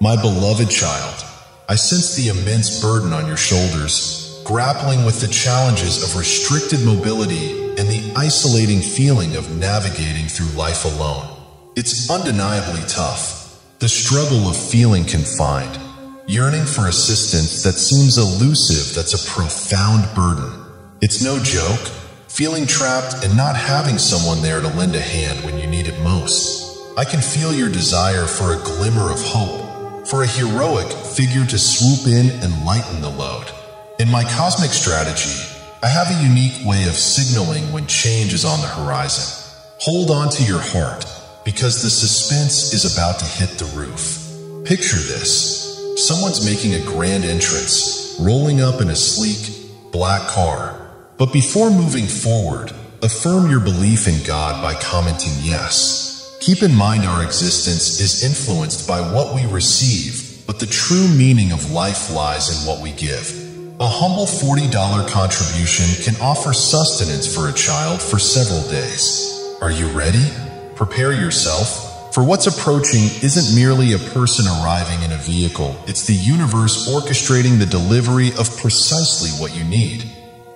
My beloved child, I sense the immense burden on your shoulders, grappling with the challenges of restricted mobility and the isolating feeling of navigating through life alone. It's undeniably tough. The struggle of feeling confined, yearning for assistance that seems elusive that's a profound burden. It's no joke, feeling trapped and not having someone there to lend a hand when you need it most. I can feel your desire for a glimmer of hope, for a heroic figure to swoop in and lighten the load. In my cosmic strategy, I have a unique way of signaling when change is on the horizon. Hold on to your heart because the suspense is about to hit the roof. Picture this. Someone's making a grand entrance, rolling up in a sleek, black car. But before moving forward, affirm your belief in God by commenting yes. Keep in mind our existence is influenced by what we receive, but the true meaning of life lies in what we give. A humble $40 contribution can offer sustenance for a child for several days. Are you ready? Prepare yourself, for what's approaching isn't merely a person arriving in a vehicle, it's the universe orchestrating the delivery of precisely what you need,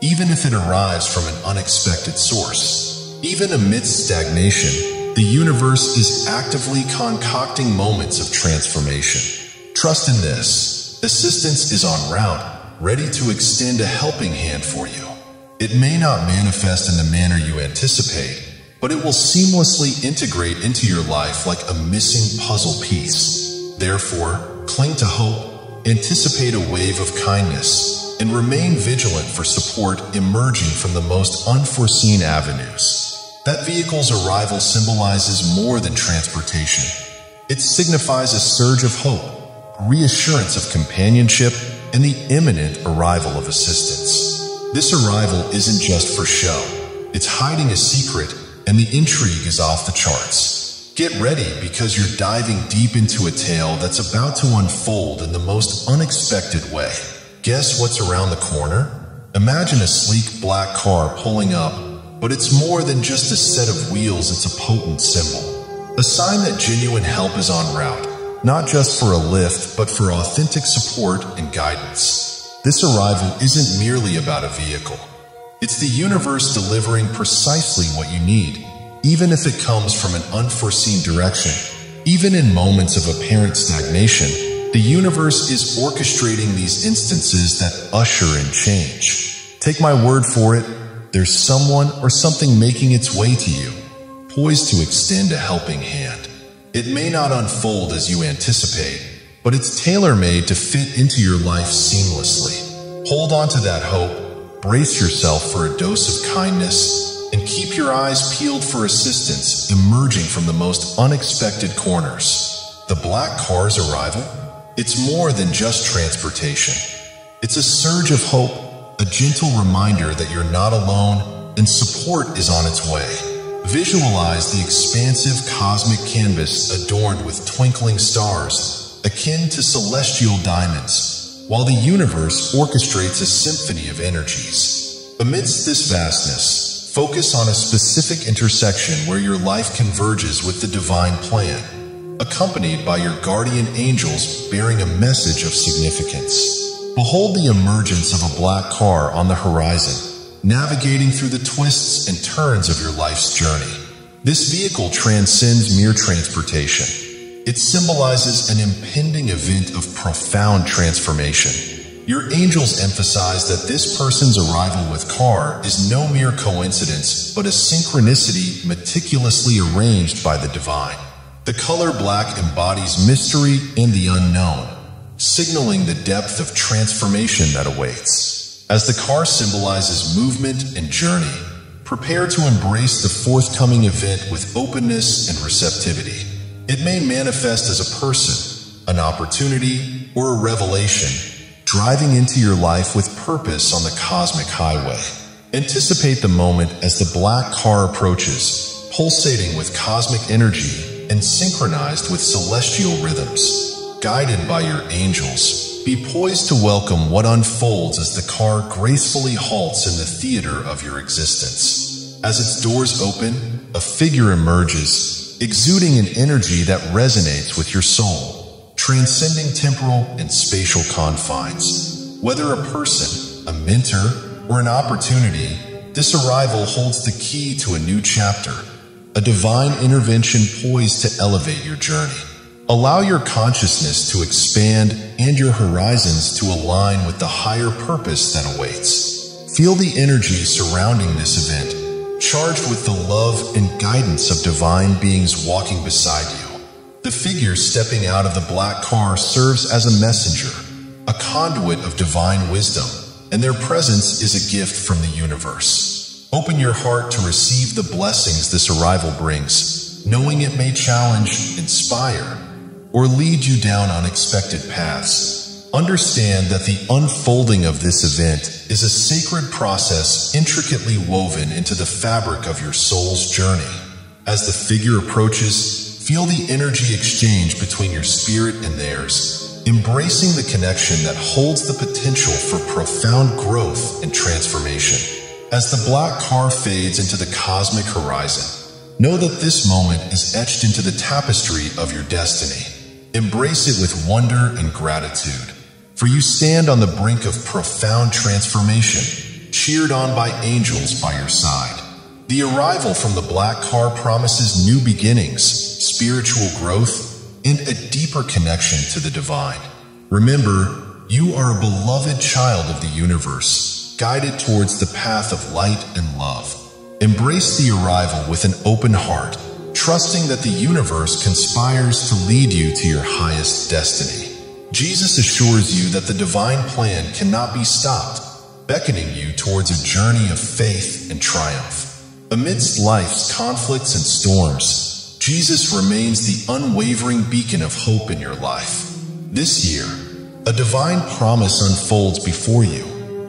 even if it arrives from an unexpected source. Even amidst stagnation, the universe is actively concocting moments of transformation. Trust in this. Assistance is on route, ready to extend a helping hand for you. It may not manifest in the manner you anticipate, but it will seamlessly integrate into your life like a missing puzzle piece. Therefore, cling to hope, anticipate a wave of kindness, and remain vigilant for support emerging from the most unforeseen avenues. That vehicle's arrival symbolizes more than transportation. It signifies a surge of hope, reassurance of companionship, and the imminent arrival of assistance. This arrival isn't just for show. It's hiding a secret and the intrigue is off the charts. Get ready because you're diving deep into a tale that's about to unfold in the most unexpected way. Guess what's around the corner? Imagine a sleek black car pulling up, but it's more than just a set of wheels, it's a potent symbol. A sign that genuine help is en route, not just for a lift, but for authentic support and guidance. This arrival isn't merely about a vehicle. It's the universe delivering precisely what you need, even if it comes from an unforeseen direction. Even in moments of apparent stagnation, the universe is orchestrating these instances that usher in change. Take my word for it, there's someone or something making its way to you, poised to extend a helping hand. It may not unfold as you anticipate, but it's tailor-made to fit into your life seamlessly. Hold on to that hope Brace yourself for a dose of kindness and keep your eyes peeled for assistance emerging from the most unexpected corners. The black car's arrival? It's more than just transportation. It's a surge of hope, a gentle reminder that you're not alone and support is on its way. Visualize the expansive cosmic canvas adorned with twinkling stars, akin to celestial diamonds, while the universe orchestrates a symphony of energies. Amidst this vastness, focus on a specific intersection where your life converges with the divine plan, accompanied by your guardian angels bearing a message of significance. Behold the emergence of a black car on the horizon, navigating through the twists and turns of your life's journey. This vehicle transcends mere transportation it symbolizes an impending event of profound transformation. Your angels emphasize that this person's arrival with car is no mere coincidence, but a synchronicity meticulously arranged by the divine. The color black embodies mystery and the unknown, signaling the depth of transformation that awaits. As the car symbolizes movement and journey, prepare to embrace the forthcoming event with openness and receptivity. It may manifest as a person, an opportunity, or a revelation, driving into your life with purpose on the cosmic highway. Anticipate the moment as the black car approaches, pulsating with cosmic energy and synchronized with celestial rhythms. Guided by your angels, be poised to welcome what unfolds as the car gracefully halts in the theater of your existence. As its doors open, a figure emerges, exuding an energy that resonates with your soul. transcending temporal and spatial confines. Whether a person, a mentor, or an opportunity, this arrival holds the key to a new chapter, a divine intervention poised to elevate your journey. Allow your consciousness to expand and your horizons to align with the higher purpose that awaits. Feel the energy surrounding this event, charged with the love and guidance of divine beings walking beside you. The figure stepping out of the black car serves as a messenger, a conduit of divine wisdom, and their presence is a gift from the universe. Open your heart to receive the blessings this arrival brings, knowing it may challenge, inspire, or lead you down unexpected paths. Understand that the unfolding of this event is a sacred process intricately woven into the fabric of your soul's journey. As the figure approaches, feel the energy exchange between your spirit and theirs, embracing the connection that holds the potential for profound growth and transformation. As the black car fades into the cosmic horizon, know that this moment is etched into the tapestry of your destiny. Embrace it with wonder and gratitude, for you stand on the brink of profound transformation, cheered on by angels by your side. The arrival from the black car promises new beginnings, spiritual growth, and a deeper connection to the divine. Remember, you are a beloved child of the universe, guided towards the path of light and love. Embrace the arrival with an open heart trusting that the universe conspires to lead you to your highest destiny. Jesus assures you that the divine plan cannot be stopped, beckoning you towards a journey of faith and triumph. Amidst life's conflicts and storms, Jesus remains the unwavering beacon of hope in your life. This year, a divine promise unfolds before you,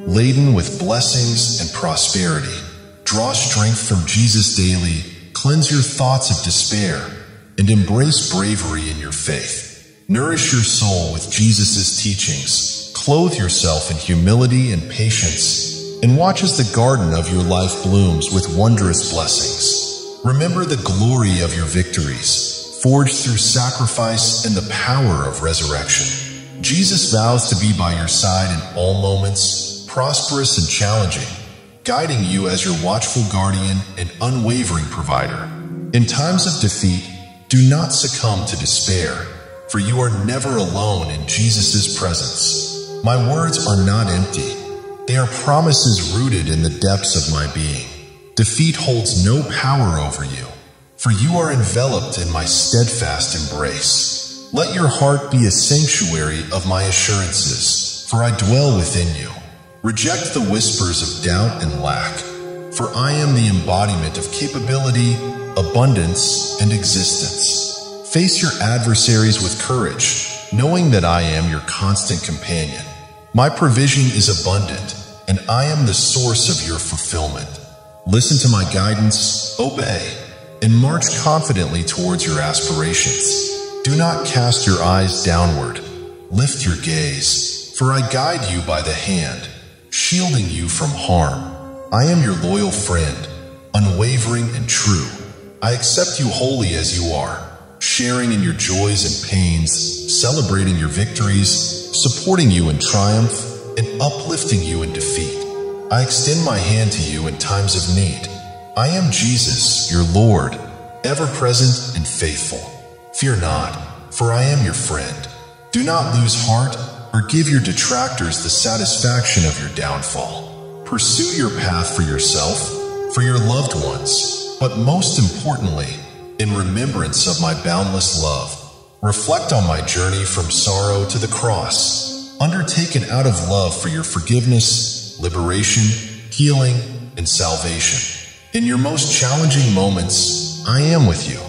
laden with blessings and prosperity. Draw strength from Jesus daily Cleanse your thoughts of despair and embrace bravery in your faith. Nourish your soul with Jesus' teachings. Clothe yourself in humility and patience, and watch as the garden of your life blooms with wondrous blessings. Remember the glory of your victories, forged through sacrifice and the power of resurrection. Jesus vows to be by your side in all moments, prosperous and challenging guiding you as your watchful guardian and unwavering provider. In times of defeat, do not succumb to despair, for you are never alone in Jesus' presence. My words are not empty. They are promises rooted in the depths of my being. Defeat holds no power over you, for you are enveloped in my steadfast embrace. Let your heart be a sanctuary of my assurances, for I dwell within you. Reject the whispers of doubt and lack, for I am the embodiment of capability, abundance, and existence. Face your adversaries with courage, knowing that I am your constant companion. My provision is abundant, and I am the source of your fulfillment. Listen to my guidance, obey, and march confidently towards your aspirations. Do not cast your eyes downward. Lift your gaze, for I guide you by the hand shielding you from harm. I am your loyal friend, unwavering and true. I accept you wholly as you are, sharing in your joys and pains, celebrating your victories, supporting you in triumph, and uplifting you in defeat. I extend my hand to you in times of need. I am Jesus, your Lord, ever present and faithful. Fear not, for I am your friend. Do not lose heart or give your detractors the satisfaction of your downfall. Pursue your path for yourself, for your loved ones, but most importantly, in remembrance of my boundless love. Reflect on my journey from sorrow to the cross, undertaken out of love for your forgiveness, liberation, healing, and salvation. In your most challenging moments, I am with you,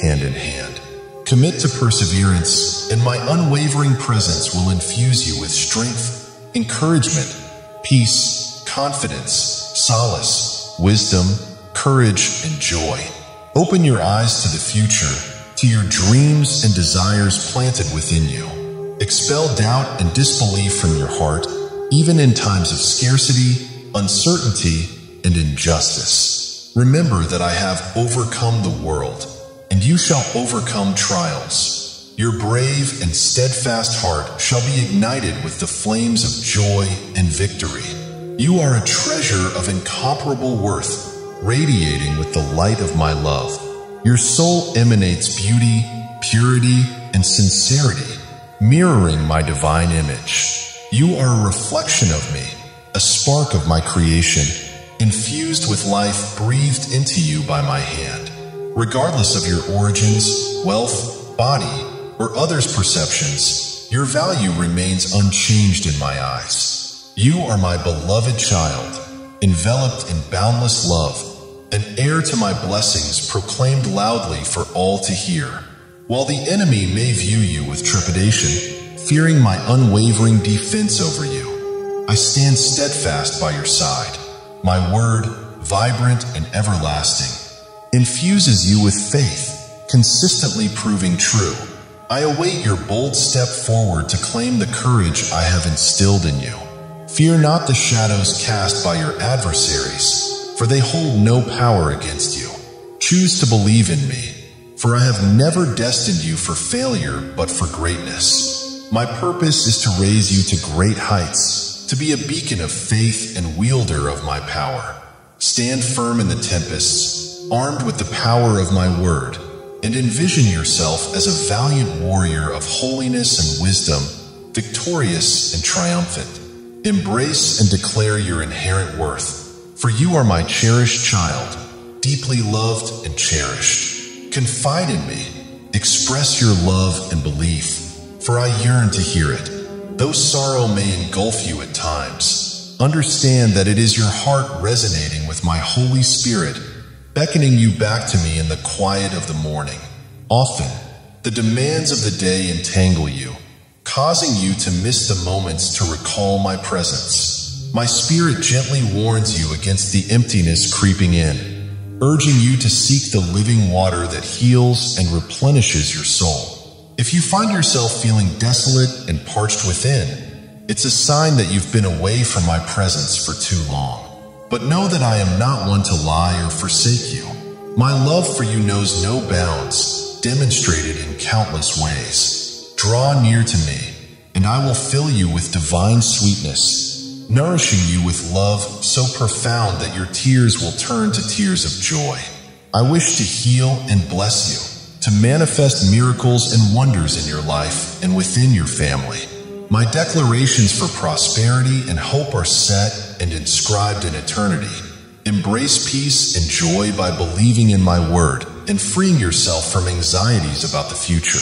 hand in hand. Commit to perseverance, and my unwavering presence will infuse you with strength, encouragement, peace, confidence, solace, wisdom, courage, and joy. Open your eyes to the future, to your dreams and desires planted within you. Expel doubt and disbelief from your heart, even in times of scarcity, uncertainty, and injustice. Remember that I have overcome the world and you shall overcome trials. Your brave and steadfast heart shall be ignited with the flames of joy and victory. You are a treasure of incomparable worth, radiating with the light of my love. Your soul emanates beauty, purity, and sincerity, mirroring my divine image. You are a reflection of me, a spark of my creation, infused with life breathed into you by my hand. Regardless of your origins, wealth, body, or others' perceptions, your value remains unchanged in my eyes. You are my beloved child, enveloped in boundless love, an heir to my blessings proclaimed loudly for all to hear. While the enemy may view you with trepidation, fearing my unwavering defense over you, I stand steadfast by your side. My word, vibrant and everlasting, infuses you with faith, consistently proving true. I await your bold step forward to claim the courage I have instilled in you. Fear not the shadows cast by your adversaries, for they hold no power against you. Choose to believe in me for I have never destined you for failure, but for greatness. My purpose is to raise you to great heights, to be a beacon of faith and wielder of my power. Stand firm in the tempests, armed with the power of my word, and envision yourself as a valiant warrior of holiness and wisdom, victorious and triumphant. Embrace and declare your inherent worth, for you are my cherished child, deeply loved and cherished. Confide in me. Express your love and belief, for I yearn to hear it. Though sorrow may engulf you at times, understand that it is your heart resonating with my Holy Spirit, beckoning you back to me in the quiet of the morning. Often, the demands of the day entangle you, causing you to miss the moments to recall my presence. My spirit gently warns you against the emptiness creeping in urging you to seek the living water that heals and replenishes your soul. If you find yourself feeling desolate and parched within, it's a sign that you've been away from my presence for too long. But know that I am not one to lie or forsake you. My love for you knows no bounds, demonstrated in countless ways. Draw near to me, and I will fill you with divine sweetness nourishing you with love so profound that your tears will turn to tears of joy. I wish to heal and bless you, to manifest miracles and wonders in your life and within your family. My declarations for prosperity and hope are set and inscribed in eternity. Embrace peace and joy by believing in my word and freeing yourself from anxieties about the future.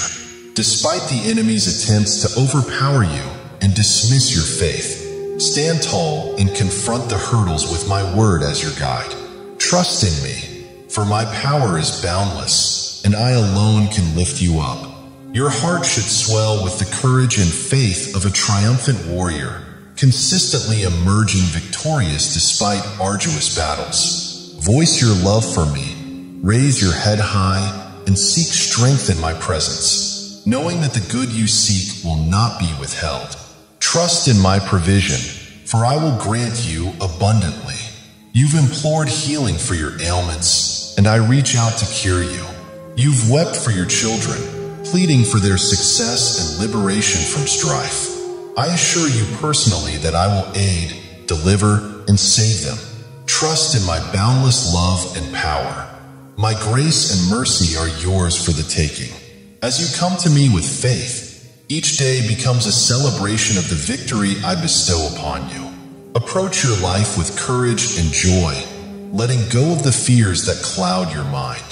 Despite the enemy's attempts to overpower you and dismiss your faith, Stand tall and confront the hurdles with my word as your guide. Trust in me, for my power is boundless, and I alone can lift you up. Your heart should swell with the courage and faith of a triumphant warrior, consistently emerging victorious despite arduous battles. Voice your love for me, raise your head high, and seek strength in my presence, knowing that the good you seek will not be withheld. Trust in my provision, for I will grant you abundantly. You've implored healing for your ailments, and I reach out to cure you. You've wept for your children, pleading for their success and liberation from strife. I assure you personally that I will aid, deliver, and save them. Trust in my boundless love and power. My grace and mercy are yours for the taking. As you come to me with faith, each day becomes a celebration of the victory I bestow upon you. Approach your life with courage and joy, letting go of the fears that cloud your mind.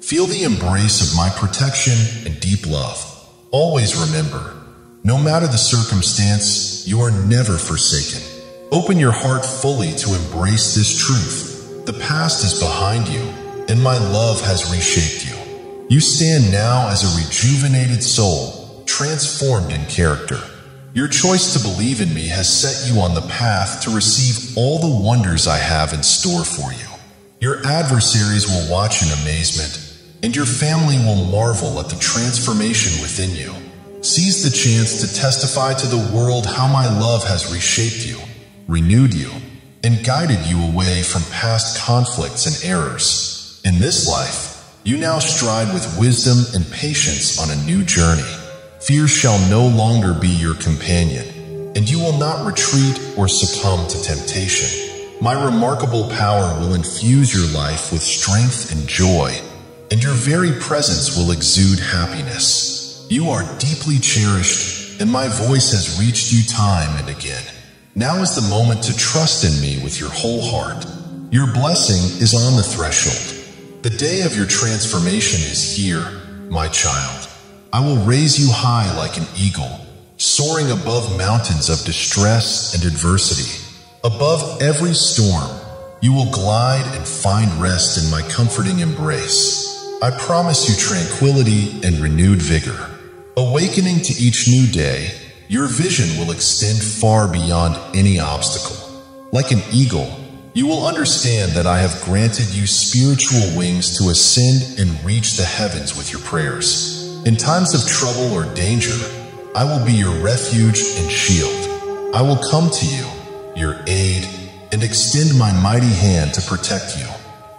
Feel the embrace of my protection and deep love. Always remember, no matter the circumstance, you are never forsaken. Open your heart fully to embrace this truth. The past is behind you, and my love has reshaped you. You stand now as a rejuvenated soul transformed in character. Your choice to believe in me has set you on the path to receive all the wonders I have in store for you. Your adversaries will watch in amazement, and your family will marvel at the transformation within you. Seize the chance to testify to the world how my love has reshaped you, renewed you, and guided you away from past conflicts and errors. In this life, you now stride with wisdom and patience on a new journey Fear shall no longer be your companion, and you will not retreat or succumb to temptation. My remarkable power will infuse your life with strength and joy, and your very presence will exude happiness. You are deeply cherished, and my voice has reached you time and again. Now is the moment to trust in me with your whole heart. Your blessing is on the threshold. The day of your transformation is here, my child. I will raise you high like an eagle, soaring above mountains of distress and adversity. Above every storm, you will glide and find rest in my comforting embrace. I promise you tranquility and renewed vigor. Awakening to each new day, your vision will extend far beyond any obstacle. Like an eagle, you will understand that I have granted you spiritual wings to ascend and reach the heavens with your prayers. In times of trouble or danger, I will be your refuge and shield. I will come to you, your aid, and extend my mighty hand to protect you.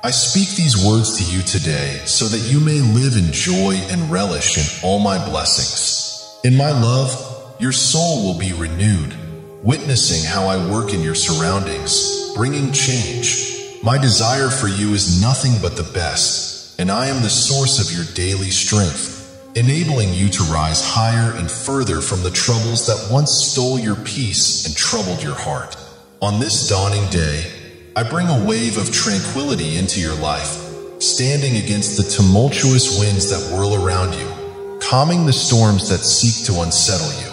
I speak these words to you today so that you may live in joy and relish in all my blessings. In my love, your soul will be renewed, witnessing how I work in your surroundings, bringing change. My desire for you is nothing but the best, and I am the source of your daily strength enabling you to rise higher and further from the troubles that once stole your peace and troubled your heart. On this dawning day, I bring a wave of tranquility into your life, standing against the tumultuous winds that whirl around you, calming the storms that seek to unsettle you.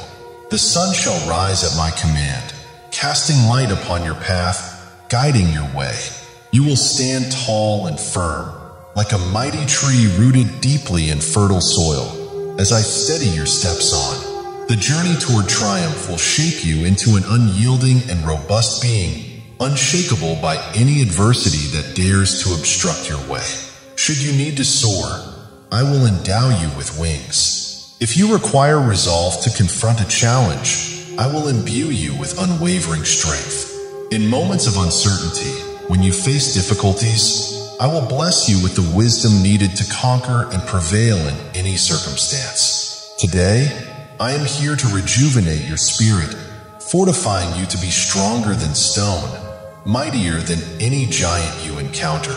The sun shall rise at my command, casting light upon your path, guiding your way. You will stand tall and firm, like a mighty tree rooted deeply in fertile soil, as I steady your steps on. The journey toward triumph will shape you into an unyielding and robust being, unshakable by any adversity that dares to obstruct your way. Should you need to soar, I will endow you with wings. If you require resolve to confront a challenge, I will imbue you with unwavering strength. In moments of uncertainty, when you face difficulties, I will bless you with the wisdom needed to conquer and prevail in any circumstance. Today, I am here to rejuvenate your spirit, fortifying you to be stronger than stone, mightier than any giant you encounter.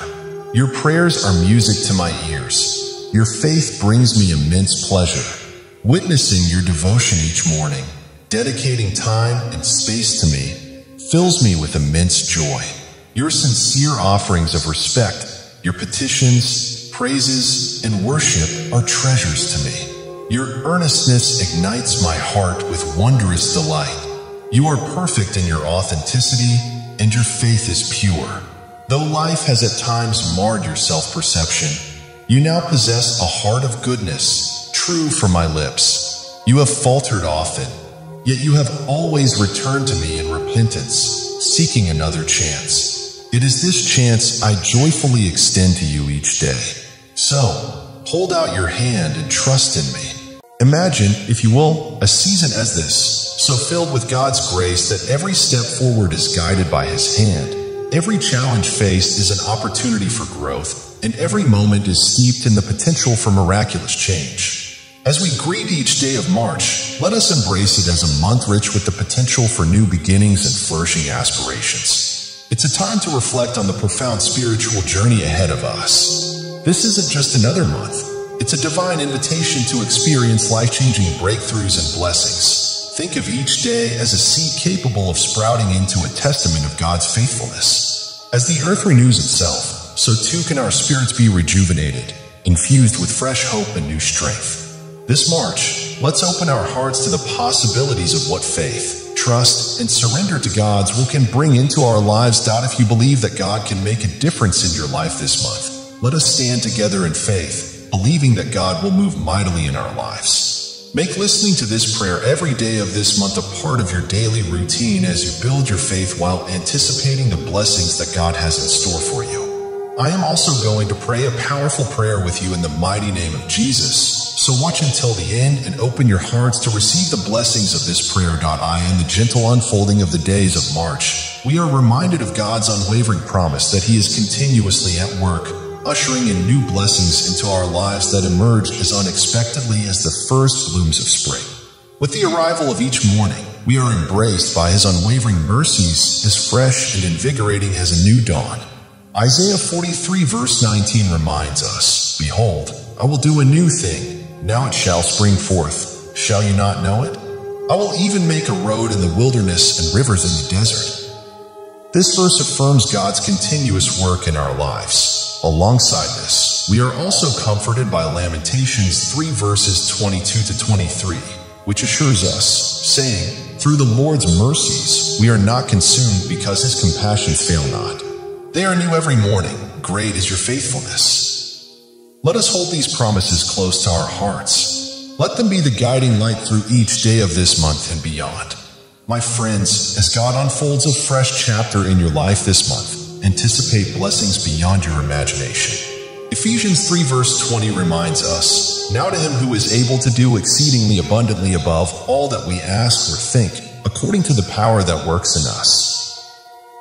Your prayers are music to my ears. Your faith brings me immense pleasure. Witnessing your devotion each morning, dedicating time and space to me, fills me with immense joy. Your sincere offerings of respect your petitions, praises, and worship are treasures to me. Your earnestness ignites my heart with wondrous delight. You are perfect in your authenticity, and your faith is pure. Though life has at times marred your self-perception, you now possess a heart of goodness, true from my lips. You have faltered often, yet you have always returned to me in repentance, seeking another chance. It is this chance I joyfully extend to you each day. So, hold out your hand and trust in me. Imagine, if you will, a season as this, so filled with God's grace that every step forward is guided by His hand. Every challenge faced is an opportunity for growth, and every moment is steeped in the potential for miraculous change. As we greet each day of March, let us embrace it as a month rich with the potential for new beginnings and flourishing aspirations. It's a time to reflect on the profound spiritual journey ahead of us. This isn't just another month. It's a divine invitation to experience life-changing breakthroughs and blessings. Think of each day as a seed capable of sprouting into a testament of God's faithfulness. As the earth renews itself, so too can our spirits be rejuvenated, infused with fresh hope and new strength. This March, let's open our hearts to the possibilities of what faith, trust, and surrender to God's will can bring into our lives. If you believe that God can make a difference in your life this month, let us stand together in faith, believing that God will move mightily in our lives. Make listening to this prayer every day of this month a part of your daily routine as you build your faith while anticipating the blessings that God has in store for you. I am also going to pray a powerful prayer with you in the mighty name of Jesus. So watch until the end and open your hearts to receive the blessings of this prayer. I and the gentle unfolding of the days of March. We are reminded of God's unwavering promise that He is continuously at work, ushering in new blessings into our lives that emerge as unexpectedly as the first blooms of spring. With the arrival of each morning, we are embraced by his unwavering mercies as fresh and invigorating as a new dawn. Isaiah 43 verse 19 reminds us, Behold, I will do a new thing. Now it shall spring forth. Shall you not know it? I will even make a road in the wilderness and rivers in the desert. This verse affirms God's continuous work in our lives. Alongside this, we are also comforted by Lamentations 3 verses 22 to 23, which assures us, saying, Through the Lord's mercies we are not consumed because his compassions fail not. They are new every morning. Great is your faithfulness. Let us hold these promises close to our hearts. Let them be the guiding light through each day of this month and beyond. My friends, as God unfolds a fresh chapter in your life this month, anticipate blessings beyond your imagination. Ephesians 3 verse 20 reminds us, Now to him who is able to do exceedingly abundantly above all that we ask or think, according to the power that works in us.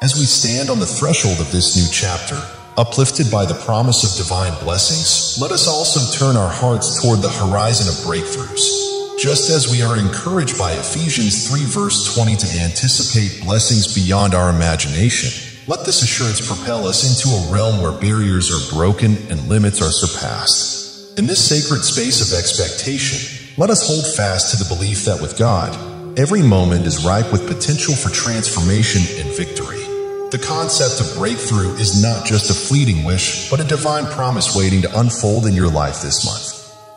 As we stand on the threshold of this new chapter, uplifted by the promise of divine blessings, let us also turn our hearts toward the horizon of breakthroughs. Just as we are encouraged by Ephesians 3 verse 20 to anticipate blessings beyond our imagination, let this assurance propel us into a realm where barriers are broken and limits are surpassed. In this sacred space of expectation, let us hold fast to the belief that with God, every moment is ripe with potential for transformation and victory. The concept of breakthrough is not just a fleeting wish, but a divine promise waiting to unfold in your life this month.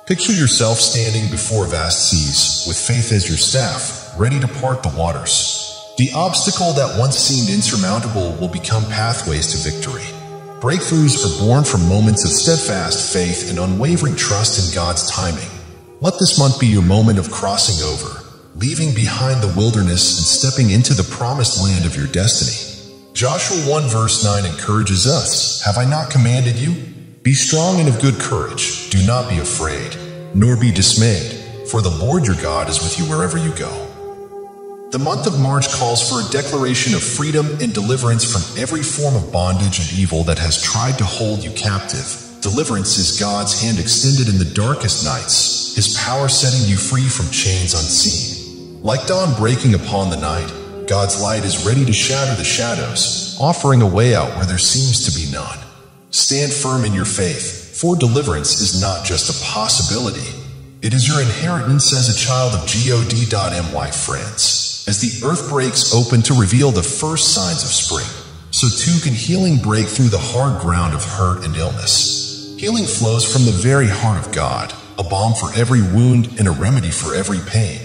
Picture yourself standing before vast seas, with faith as your staff, ready to part the waters. The obstacle that once seemed insurmountable will become pathways to victory. Breakthroughs are born from moments of steadfast faith and unwavering trust in God's timing. Let this month be your moment of crossing over, leaving behind the wilderness and stepping into the promised land of your destiny. Joshua 1 verse 9 encourages us, Have I not commanded you? Be strong and of good courage. Do not be afraid, nor be dismayed, for the Lord your God is with you wherever you go. The month of March calls for a declaration of freedom and deliverance from every form of bondage and evil that has tried to hold you captive. Deliverance is God's hand extended in the darkest nights, His power setting you free from chains unseen. Like dawn breaking upon the night, God's light is ready to shatter the shadows, offering a way out where there seems to be none. Stand firm in your faith, for deliverance is not just a possibility. It is your inheritance as a child of God.my friends. As the earth breaks open to reveal the first signs of spring, so too can healing break through the hard ground of hurt and illness. Healing flows from the very heart of God, a balm for every wound and a remedy for every pain.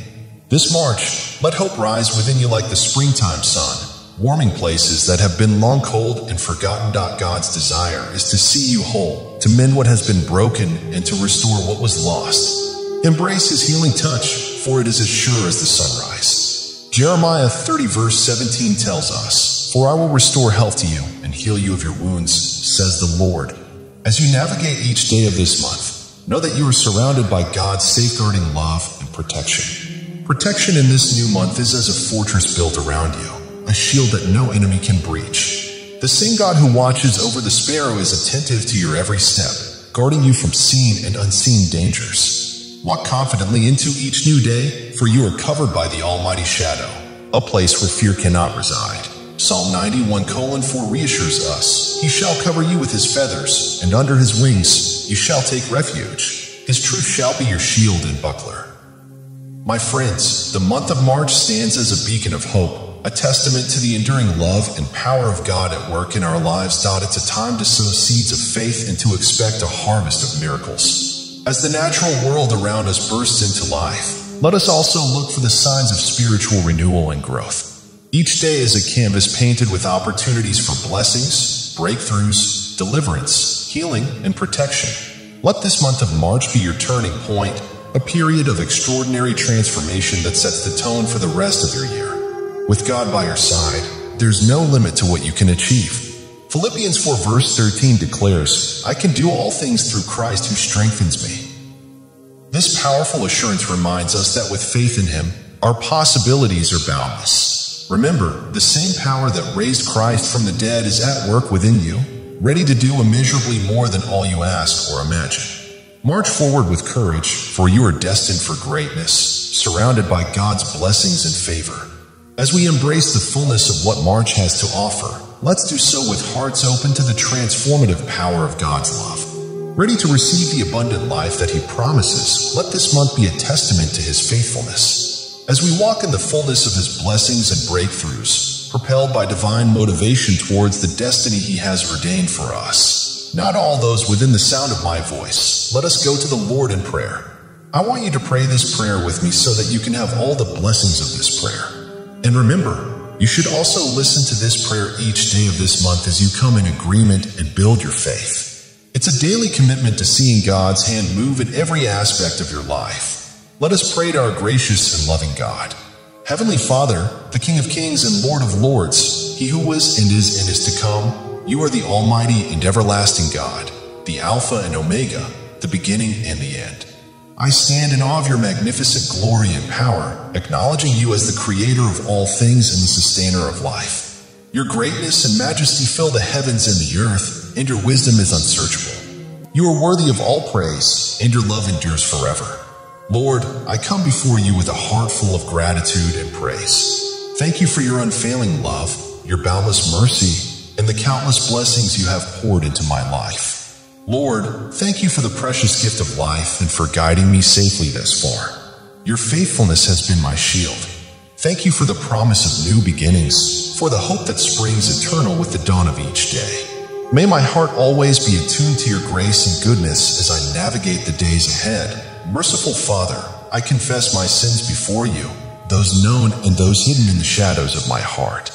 This March, let hope rise within you like the springtime sun, warming places that have been long cold and forgotten. God's desire is to see you whole, to mend what has been broken, and to restore what was lost. Embrace his healing touch, for it is as sure as the sunrise. Jeremiah 30 verse 17 tells us, For I will restore health to you and heal you of your wounds, says the Lord. As you navigate each day of this month, know that you are surrounded by God's safeguarding love and protection. Protection in this new month is as a fortress built around you, a shield that no enemy can breach. The same God who watches over the sparrow is attentive to your every step, guarding you from seen and unseen dangers. Walk confidently into each new day, for you are covered by the Almighty Shadow, a place where fear cannot reside. Psalm 91 colon 4 reassures us, He shall cover you with His feathers, and under His wings you shall take refuge. His truth shall be your shield and buckler. My friends, the month of March stands as a beacon of hope, a testament to the enduring love and power of God at work in our lives. Dot. It's a time to sow seeds of faith and to expect a harvest of miracles. As the natural world around us bursts into life, let us also look for the signs of spiritual renewal and growth. Each day is a canvas painted with opportunities for blessings, breakthroughs, deliverance, healing, and protection. Let this month of March be your turning point a period of extraordinary transformation that sets the tone for the rest of your year. With God by your side, there's no limit to what you can achieve. Philippians 4 verse 13 declares, I can do all things through Christ who strengthens me. This powerful assurance reminds us that with faith in Him, our possibilities are boundless. Remember, the same power that raised Christ from the dead is at work within you. ready to do immeasurably more than all you ask or imagine. March forward with courage, for you are destined for greatness, surrounded by God's blessings and favor. As we embrace the fullness of what March has to offer, let's do so with hearts open to the transformative power of God's love. Ready to receive the abundant life that He promises, let this month be a testament to His faithfulness. As we walk in the fullness of His blessings and breakthroughs, propelled by divine motivation towards the destiny He has ordained for us. Not all those within the sound of my voice, let us go to the Lord in prayer. I want you to pray this prayer with me so that you can have all the blessings of this prayer. And remember, you should also listen to this prayer each day of this month as you come in agreement and build your faith. It's a daily commitment to seeing God's hand move in every aspect of your life. Let us pray to our gracious and loving God. Heavenly Father, the King of Kings and Lord of Lords, He who was and is and is to come, you are the Almighty and everlasting God, the Alpha and Omega, the beginning and the end. I stand in awe of your magnificent glory and power, acknowledging you as the creator of all things and the sustainer of life. Your greatness and majesty fill the heavens and the earth, and your wisdom is unsearchable. You are worthy of all praise, and your love endures forever. Lord, I come before you with a heart full of gratitude and praise. Thank you for your unfailing love, your boundless mercy, and the countless blessings you have poured into my life. Lord, thank you for the precious gift of life and for guiding me safely thus far. Your faithfulness has been my shield. Thank you for the promise of new beginnings, for the hope that springs eternal with the dawn of each day. May my heart always be attuned to your grace and goodness as I navigate the days ahead. Merciful Father, I confess my sins before you, those known and those hidden in the shadows of my heart.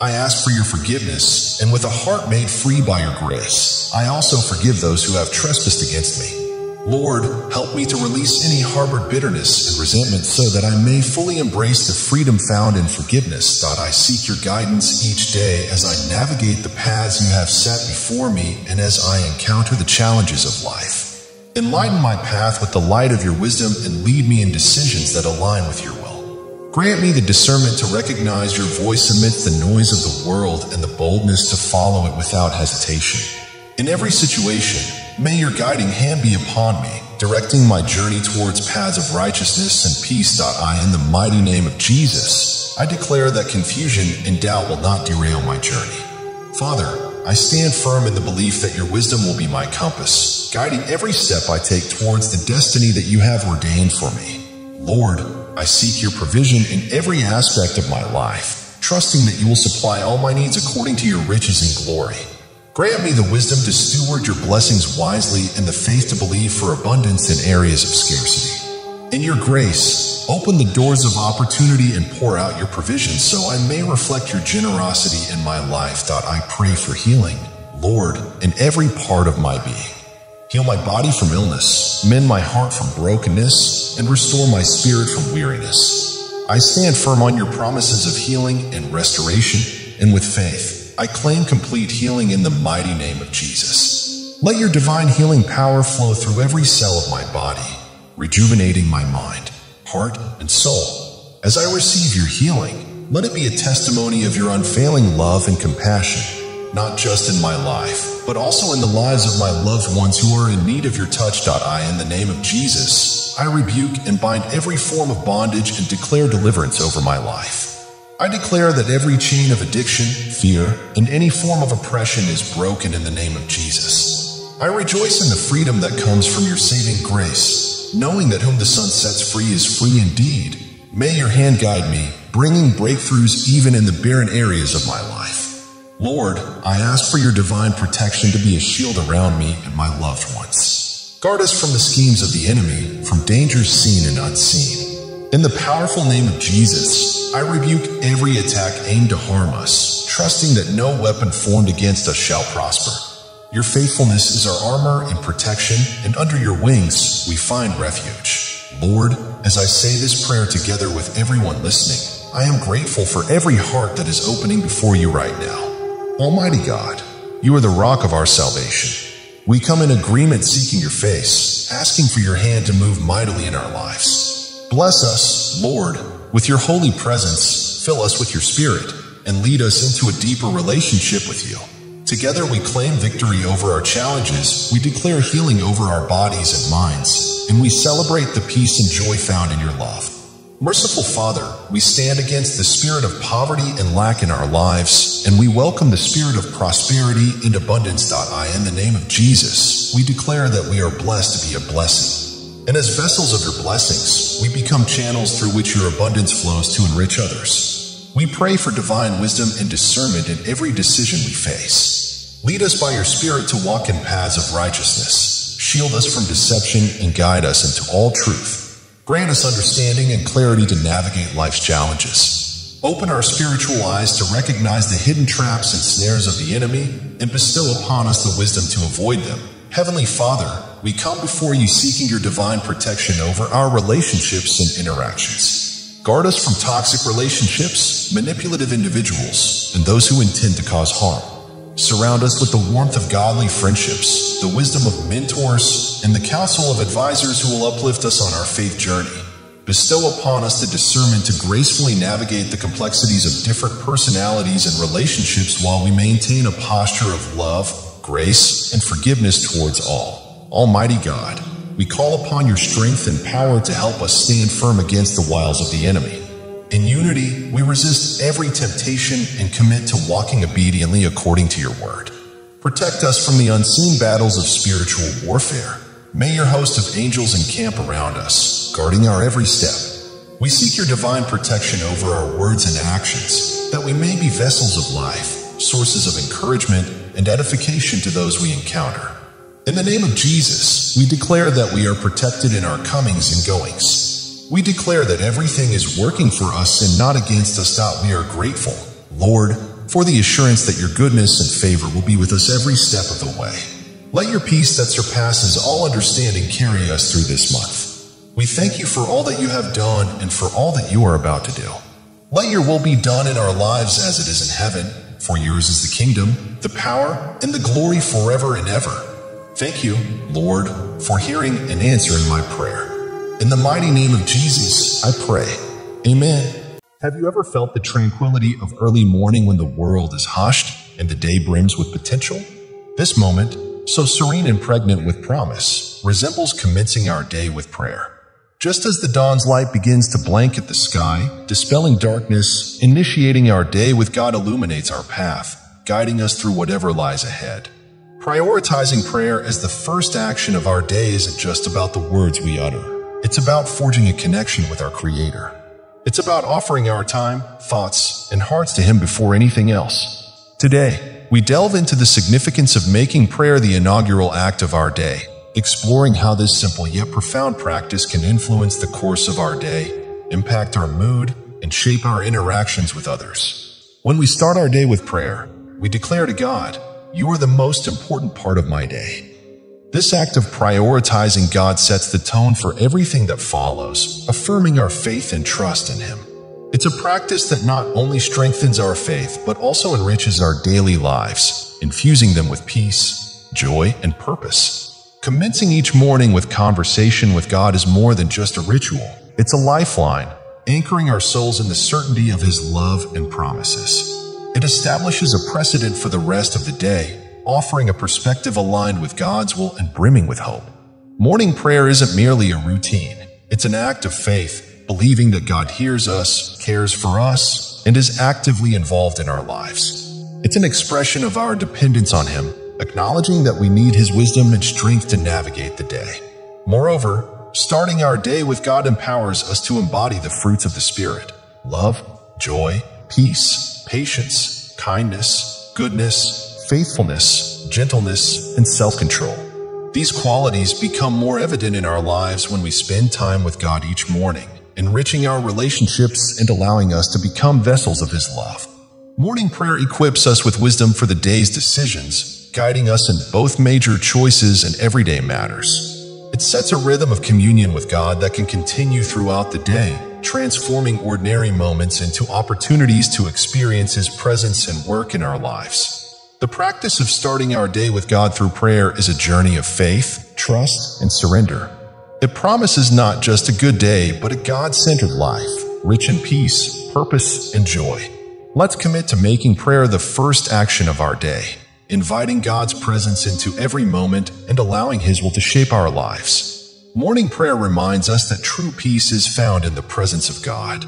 I ask for your forgiveness, and with a heart made free by your grace, I also forgive those who have trespassed against me. Lord, help me to release any harbored bitterness and resentment so that I may fully embrace the freedom found in forgiveness. God, I seek your guidance each day as I navigate the paths you have set before me and as I encounter the challenges of life. Enlighten my path with the light of your wisdom and lead me in decisions that align with your will. Grant me the discernment to recognize your voice amidst the noise of the world and the boldness to follow it without hesitation. In every situation, May your guiding hand be upon me, directing my journey towards paths of righteousness and peace. I, in the mighty name of Jesus, I declare that confusion and doubt will not derail my journey. Father, I stand firm in the belief that your wisdom will be my compass, guiding every step I take towards the destiny that you have ordained for me. Lord, I seek your provision in every aspect of my life, trusting that you will supply all my needs according to your riches and glory. Grant me the wisdom to steward your blessings wisely and the faith to believe for abundance in areas of scarcity. In your grace, open the doors of opportunity and pour out your provisions so I may reflect your generosity in my life. I pray for healing, Lord, in every part of my being. Heal my body from illness, mend my heart from brokenness, and restore my spirit from weariness. I stand firm on your promises of healing and restoration, and with faith, I claim complete healing in the mighty name of Jesus. Let your divine healing power flow through every cell of my body, rejuvenating my mind, heart, and soul. As I receive your healing, let it be a testimony of your unfailing love and compassion, not just in my life, but also in the lives of my loved ones who are in need of your touch. I, in the name of Jesus, I rebuke and bind every form of bondage and declare deliverance over my life. I declare that every chain of addiction, fear, and any form of oppression is broken in the name of Jesus. I rejoice in the freedom that comes from your saving grace, knowing that whom the Son sets free is free indeed. May your hand guide me, bringing breakthroughs even in the barren areas of my life. Lord, I ask for your divine protection to be a shield around me and my loved ones. Guard us from the schemes of the enemy, from dangers seen and unseen. In the powerful name of Jesus, I rebuke every attack aimed to harm us, trusting that no weapon formed against us shall prosper. Your faithfulness is our armor and protection, and under your wings we find refuge. Lord, as I say this prayer together with everyone listening, I am grateful for every heart that is opening before you right now. Almighty God, you are the rock of our salvation. We come in agreement seeking your face, asking for your hand to move mightily in our lives. Bless us, Lord, with your holy presence, fill us with your spirit, and lead us into a deeper relationship with you. Together we claim victory over our challenges, we declare healing over our bodies and minds, and we celebrate the peace and joy found in your love. Merciful Father, we stand against the spirit of poverty and lack in our lives, and we welcome the spirit of prosperity and abundance. I, in the name of Jesus, we declare that we are blessed to be a blessing. And as vessels of your blessings, we become channels through which your abundance flows to enrich others. We pray for divine wisdom and discernment in every decision we face. Lead us by your Spirit to walk in paths of righteousness. Shield us from deception and guide us into all truth. Grant us understanding and clarity to navigate life's challenges. Open our spiritual eyes to recognize the hidden traps and snares of the enemy and bestow upon us the wisdom to avoid them. Heavenly Father, we come before you seeking your divine protection over our relationships and interactions. Guard us from toxic relationships, manipulative individuals, and those who intend to cause harm. Surround us with the warmth of godly friendships, the wisdom of mentors, and the counsel of advisors who will uplift us on our faith journey. Bestow upon us the discernment to gracefully navigate the complexities of different personalities and relationships while we maintain a posture of love, grace, and forgiveness towards all. Almighty God, we call upon your strength and power to help us stand firm against the wiles of the enemy. In unity, we resist every temptation and commit to walking obediently according to your word. Protect us from the unseen battles of spiritual warfare. May your host of angels encamp around us, guarding our every step. We seek your divine protection over our words and actions, that we may be vessels of life, sources of encouragement and edification to those we encounter. In the name of Jesus, we declare that we are protected in our comings and goings we declare that everything is working for us and not against us. We are grateful, Lord, for the assurance that your goodness and favor will be with us every step of the way. Let your peace that surpasses all understanding carry us through this month. We thank you for all that you have done and for all that you are about to do. Let your will be done in our lives as it is in heaven, for yours is the kingdom, the power, and the glory forever and ever. Thank you, Lord, for hearing and answering my prayer. In the mighty name of Jesus, I pray. Amen. Have you ever felt the tranquility of early morning when the world is hushed and the day brims with potential? This moment, so serene and pregnant with promise, resembles commencing our day with prayer. Just as the dawn's light begins to blanket the sky, dispelling darkness, initiating our day with God illuminates our path, guiding us through whatever lies ahead. Prioritizing prayer as the first action of our day isn't just about the words we utter. It's about forging a connection with our Creator. It's about offering our time, thoughts, and hearts to Him before anything else. Today, we delve into the significance of making prayer the inaugural act of our day, exploring how this simple yet profound practice can influence the course of our day, impact our mood, and shape our interactions with others. When we start our day with prayer, we declare to God, You are the most important part of my day. This act of prioritizing God sets the tone for everything that follows, affirming our faith and trust in Him. It's a practice that not only strengthens our faith, but also enriches our daily lives, infusing them with peace, joy, and purpose. Commencing each morning with conversation with God is more than just a ritual. It's a lifeline, anchoring our souls in the certainty of His love and promises. It establishes a precedent for the rest of the day, offering a perspective aligned with God's will and brimming with hope. Morning prayer isn't merely a routine. It's an act of faith, believing that God hears us, cares for us, and is actively involved in our lives. It's an expression of our dependence on Him, acknowledging that we need His wisdom and strength to navigate the day. Moreover, starting our day with God empowers us to embody the fruits of the Spirit love, joy, peace, patience, kindness, goodness, faithfulness, gentleness, and self-control. These qualities become more evident in our lives when we spend time with God each morning, enriching our relationships and allowing us to become vessels of His love. Morning prayer equips us with wisdom for the day's decisions, guiding us in both major choices and everyday matters. It sets a rhythm of communion with God that can continue throughout the day, transforming ordinary moments into opportunities to experience His presence and work in our lives. The practice of starting our day with God through prayer is a journey of faith, trust, and surrender. It promises not just a good day, but a God-centered life, rich in peace, purpose, and joy. Let's commit to making prayer the first action of our day. inviting God's presence into every moment and allowing His will to shape our lives. Morning prayer reminds us that true peace is found in the presence of God.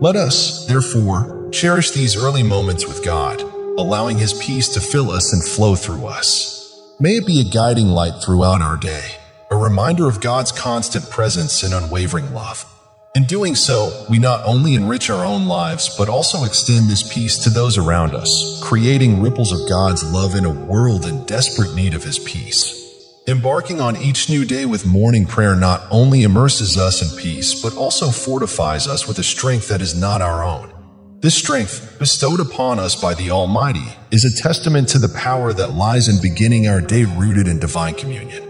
Let us, therefore, cherish these early moments with God, allowing His peace to fill us and flow through us. May it be a guiding light throughout our day, a reminder of God's constant presence and unwavering love. In doing so, we not only enrich our own lives, but also extend this peace to those around us, creating ripples of God's love in a world in desperate need of His peace. Embarking on each new day with morning prayer not only immerses us in peace, but also fortifies us with a strength that is not our own. This strength, bestowed upon us by the Almighty, is a testament to the power that lies in beginning our day rooted in divine communion.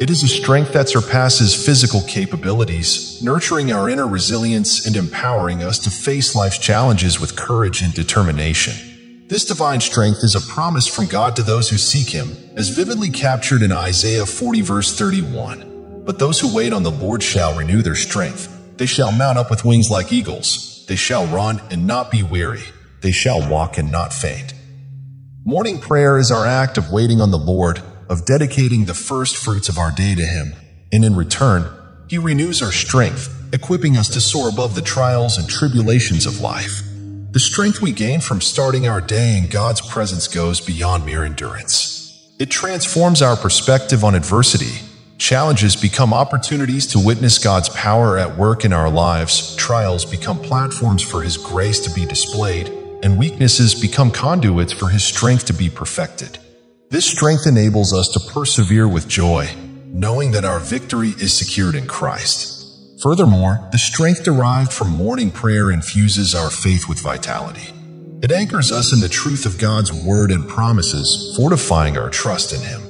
It is a strength that surpasses physical capabilities, nurturing our inner resilience and empowering us to face life's challenges with courage and determination. This divine strength is a promise from God to those who seek Him, as vividly captured in Isaiah 40 verse 31. But those who wait on the Lord shall renew their strength. They shall mount up with wings like eagles. They shall run and not be weary. They shall walk and not faint. Morning prayer is our act of waiting on the Lord, of dedicating the first fruits of our day to Him, and in return, He renews our strength, equipping us to soar above the trials and tribulations of life. The strength we gain from starting our day in God's presence goes beyond mere endurance. It transforms our perspective on adversity. Challenges become opportunities to witness God's power at work in our lives, trials become platforms for His grace to be displayed, and weaknesses become conduits for His strength to be perfected. This strength enables us to persevere with joy, knowing that our victory is secured in Christ. Furthermore, the strength derived from morning prayer infuses our faith with vitality. It anchors us in the truth of God's word and promises, fortifying our trust in Him.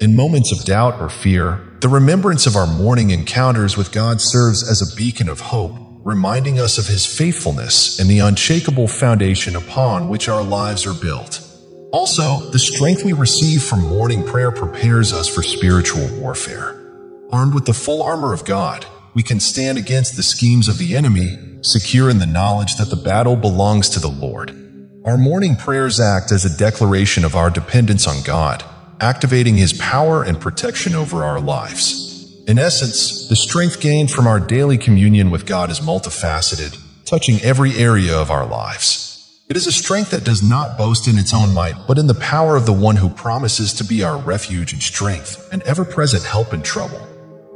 In moments of doubt or fear, the remembrance of our morning encounters with God serves as a beacon of hope, reminding us of His faithfulness and the unshakable foundation upon which our lives are built. Also, the strength we receive from morning prayer prepares us for spiritual warfare. Armed with the full armor of God, we can stand against the schemes of the enemy, secure in the knowledge that the battle belongs to the Lord. Our morning prayers act as a declaration of our dependence on God, activating His power and protection over our lives. In essence, the strength gained from our daily communion with God is multifaceted, touching every area of our lives. It is a strength that does not boast in its own might, but in the power of the one who promises to be our refuge and strength and ever-present help in trouble.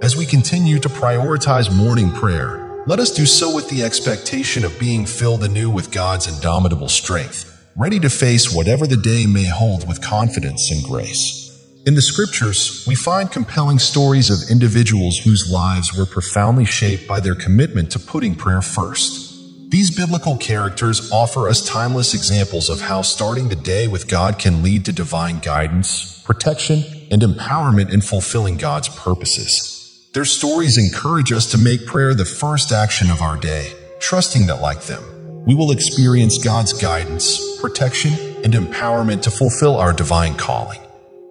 As we continue to prioritize morning prayer, let us do so with the expectation of being filled anew with God's indomitable strength, ready to face whatever the day may hold with confidence and grace. In the scriptures, we find compelling stories of individuals whose lives were profoundly shaped by their commitment to putting prayer first. These biblical characters offer us timeless examples of how starting the day with God can lead to divine guidance, protection, and empowerment in fulfilling God's purposes. Their stories encourage us to make prayer the first action of our day, trusting that like them, we will experience God's guidance, protection, and empowerment to fulfill our divine calling.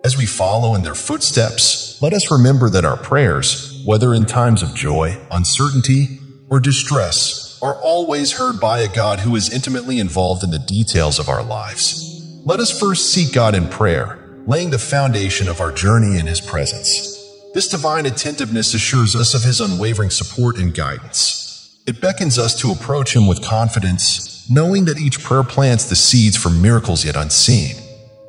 As we follow in their footsteps, let us remember that our prayers, whether in times of joy, uncertainty, or distress, are always heard by a God who is intimately involved in the details of our lives. Let us first seek God in prayer, laying the foundation of our journey in His presence. This divine attentiveness assures us of His unwavering support and guidance. It beckons us to approach Him with confidence, knowing that each prayer plants the seeds for miracles yet unseen.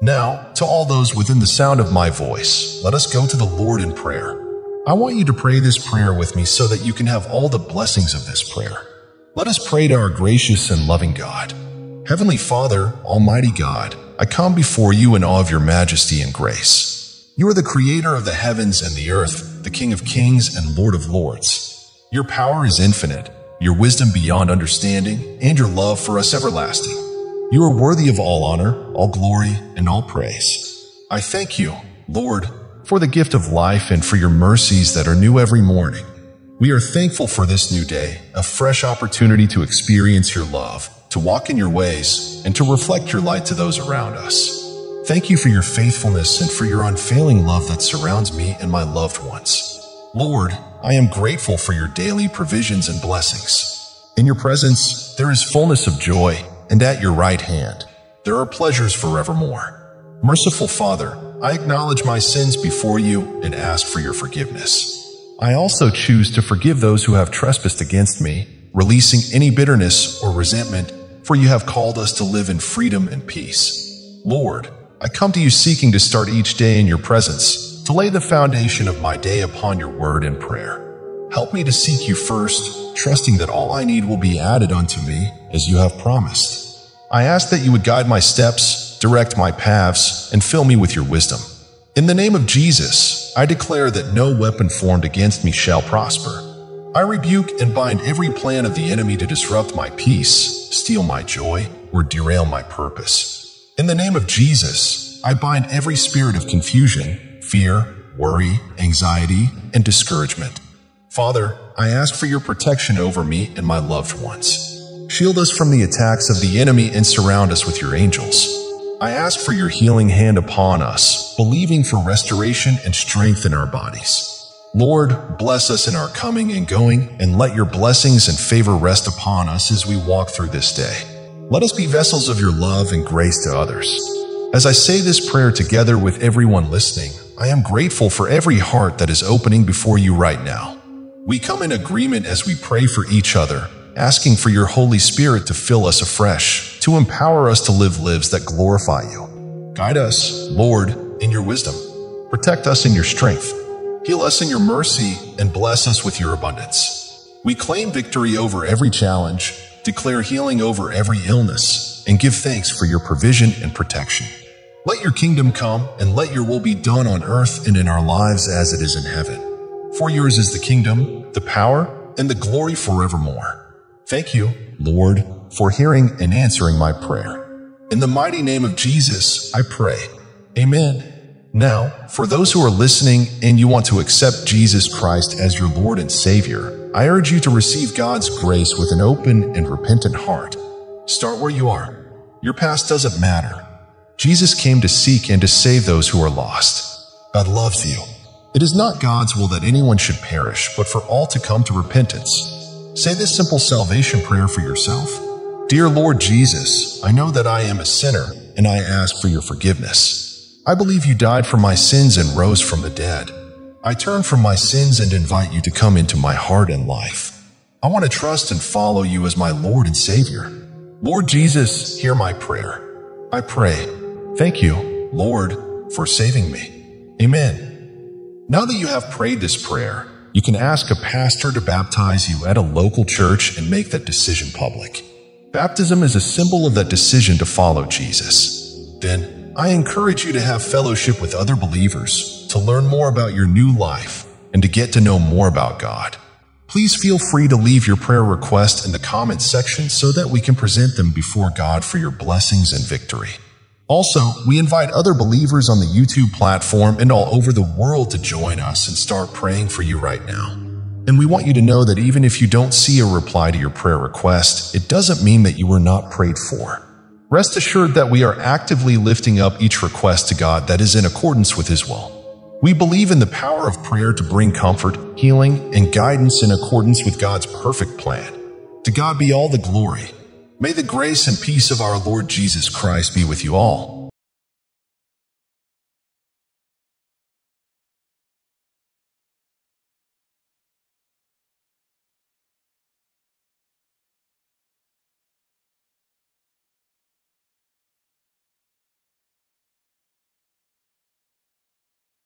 Now, to all those within the sound of my voice, let us go to the Lord in prayer. I want you to pray this prayer with me so that you can have all the blessings of this prayer. Let us pray to our gracious and loving God. Heavenly Father, Almighty God, I come before you in awe of your majesty and grace. You are the creator of the heavens and the earth, the King of kings and Lord of lords. Your power is infinite, your wisdom beyond understanding, and your love for us everlasting. You are worthy of all honor, all glory, and all praise. I thank you, Lord, for the gift of life and for your mercies that are new every morning. We are thankful for this new day, a fresh opportunity to experience your love, to walk in your ways, and to reflect your light to those around us. Thank you for your faithfulness and for your unfailing love that surrounds me and my loved ones. Lord, I am grateful for your daily provisions and blessings. In your presence, there is fullness of joy, and at your right hand, there are pleasures forevermore. Merciful Father, I acknowledge my sins before you and ask for your forgiveness. I also choose to forgive those who have trespassed against me, releasing any bitterness or resentment, for you have called us to live in freedom and peace. Lord, I come to you seeking to start each day in your presence, to lay the foundation of my day upon your word and prayer. Help me to seek you first, trusting that all I need will be added unto me, as you have promised. I ask that you would guide my steps, direct my paths, and fill me with your wisdom. In the name of Jesus, I declare that no weapon formed against me shall prosper. I rebuke and bind every plan of the enemy to disrupt my peace, steal my joy, or derail my purpose. In the name of Jesus, I bind every spirit of confusion, fear, worry, anxiety, and discouragement. Father, I ask for your protection over me and my loved ones. Shield us from the attacks of the enemy and surround us with your angels. I ask for your healing hand upon us, believing for restoration and strength in our bodies. Lord, bless us in our coming and going, and let your blessings and favor rest upon us as we walk through this day. Let us be vessels of your love and grace to others. As I say this prayer together with everyone listening, I am grateful for every heart that is opening before you right now. We come in agreement as we pray for each other, asking for your Holy Spirit to fill us afresh, to empower us to live lives that glorify you. Guide us, Lord, in your wisdom. Protect us in your strength. Heal us in your mercy and bless us with your abundance. We claim victory over every challenge declare healing over every illness, and give thanks for your provision and protection. Let your kingdom come, and let your will be done on earth and in our lives as it is in heaven. For yours is the kingdom, the power, and the glory forevermore. Thank you, Lord, for hearing and answering my prayer. In the mighty name of Jesus, I pray. Amen. Now, for those who are listening and you want to accept Jesus Christ as your Lord and Savior, I urge you to receive God's grace with an open and repentant heart. Start where you are. Your past doesn't matter. Jesus came to seek and to save those who are lost. God loves you. It is not God's will that anyone should perish, but for all to come to repentance. Say this simple salvation prayer for yourself. Dear Lord Jesus, I know that I am a sinner, and I ask for your forgiveness. I believe you died for my sins and rose from the dead. I turn from my sins and invite you to come into my heart and life. I want to trust and follow you as my Lord and Savior. Lord Jesus, hear my prayer. I pray. Thank you, Lord, for saving me. Amen. Now that you have prayed this prayer, you can ask a pastor to baptize you at a local church and make that decision public. Baptism is a symbol of that decision to follow Jesus. Then, I encourage you to have fellowship with other believers to learn more about your new life and to get to know more about God. Please feel free to leave your prayer request in the comments section so that we can present them before God for your blessings and victory. Also, we invite other believers on the YouTube platform and all over the world to join us and start praying for you right now. And we want you to know that even if you don't see a reply to your prayer request, it doesn't mean that you were not prayed for. Rest assured that we are actively lifting up each request to God that is in accordance with His will. We believe in the power of prayer to bring comfort, healing, and guidance in accordance with God's perfect plan. To God be all the glory. May the grace and peace of our Lord Jesus Christ be with you all.